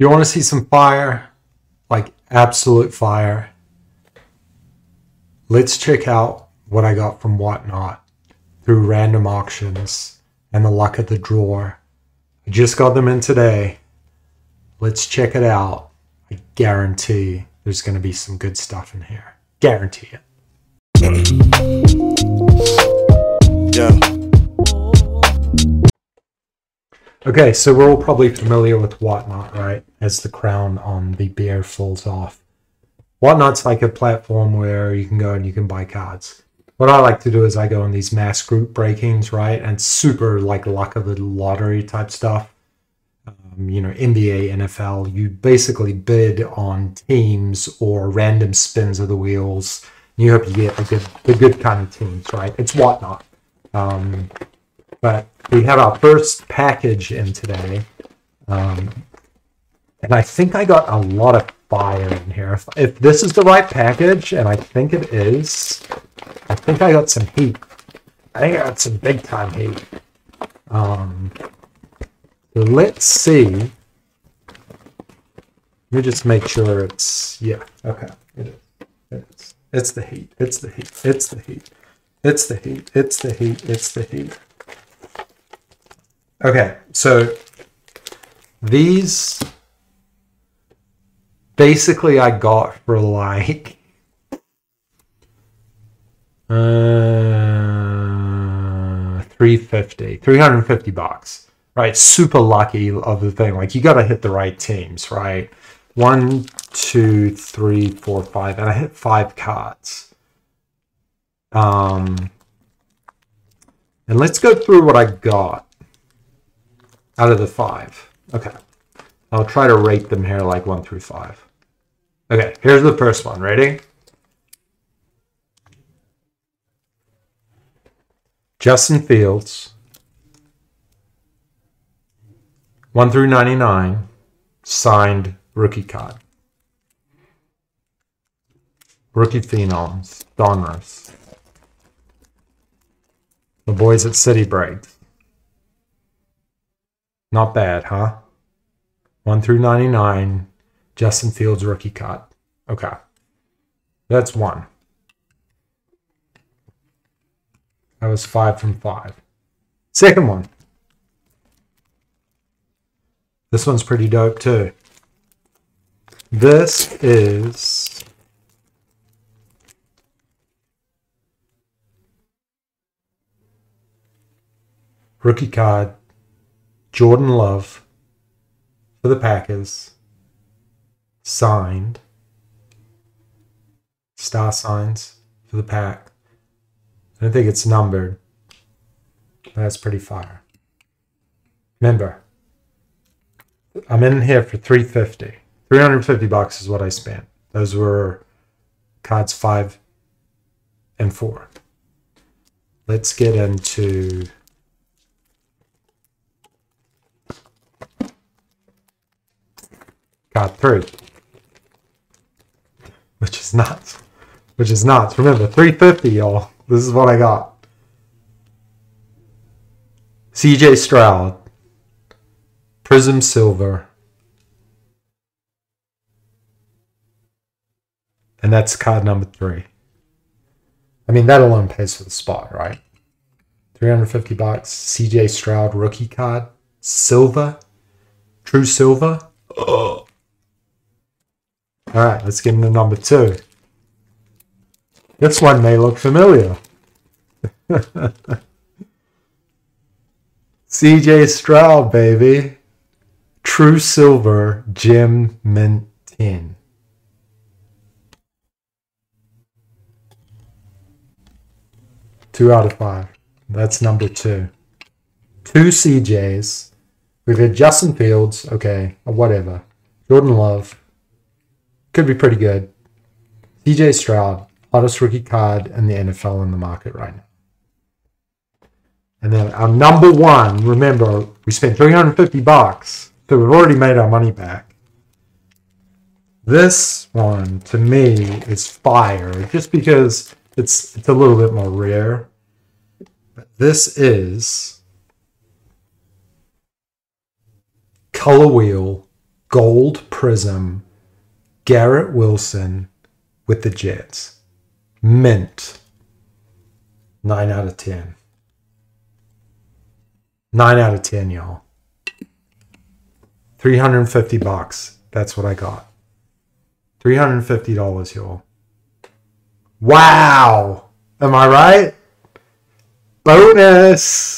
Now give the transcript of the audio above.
You want to see some fire? Like absolute fire? Let's check out what I got from Whatnot through random auctions and the luck of the drawer. I just got them in today. Let's check it out. I guarantee there's going to be some good stuff in here. Guarantee it. Yeah. Okay, so we're all probably familiar with Whatnot, right? As the crown on the bear falls off. Whatnot's like a platform where you can go and you can buy cards. What I like to do is I go on these mass group breakings, right? And super like luck of the lottery type stuff. Um, you know, NBA, NFL, you basically bid on teams or random spins of the wheels. You hope you get the good, the good kind of teams, right? It's Whatnot. Um, but we have our first package in today. Um, and I think I got a lot of fire in here. If, if this is the right package, and I think it is, I think I got some heat. I think I got some big time heat. Um, let's see. Let me just make sure it's, yeah, okay, it is. It is. It's the heat. It's the heat. It's the heat. It's the heat. It's the heat. It's the heat. Okay, so these basically I got for like uh 350 350 bucks right? Super lucky of the thing like you got to hit the right teams right? One two three four five and i hit five cards. Um and let's go through what i got out of the five. Okay. I'll try to rate them here like one through five. Okay, here's the first one. Ready? Justin Fields. 1 through 99. Signed rookie card. Rookie Phenoms. Donruss. The boys at City Breaks. Not bad, huh? 1 through 99, Justin Fields rookie cut. Okay. That's one. That was five from five. Second one. This one's pretty dope too. This is rookie card Jordan Love for the Packers, signed. Star signs for the pack. I don't think it's numbered. That's pretty fire. Remember, I'm in here for 350. 350 bucks is what I spent. Those were cards five and four. Let's get into got three. Which is nuts. Which is nuts. Remember, 350, y'all. This is what I got. CJ Stroud. Prizm Silver. And that's card number three. I mean, that alone pays for the spot, right? 350 bucks. CJ Stroud rookie card. Silver. True silver. Oh. All right, let's get into number two. This one may look familiar. CJ Stroud, baby. True Silver Gem Mint 10. Two out of five. That's number two. Two CJs. We've had Justin Fields, okay, or whatever. Jordan Love, could be pretty good. CJ Stroud, hottest rookie card in the NFL in the market right now. And then our number one, remember, we spent 350 bucks, so we've already made our money back. This one, to me, is fire, just because it's it's a little bit more rare. But this is Color Wheel gold Prizm Garrett Wilson with the Jets. Mint. 9 out of 10. 9 out of 10, y'all. 350 bucks. That's what I got. $350, y'all. Wow. Am I right? Bonus.